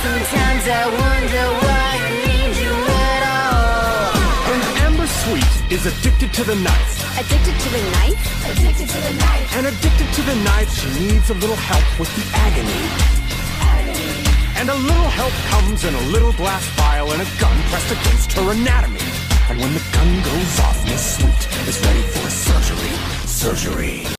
Sometimes I wonder why I need you at all. And Amber Sweet is addicted to the knife. Addicted to the knife? Addicted to the knife. And addicted to the knife, she needs a little help with the agony. And a little help comes in a little glass vial and a gun pressed against her anatomy. And when the gun goes off, Miss Sweet is ready for surgery. Surgery.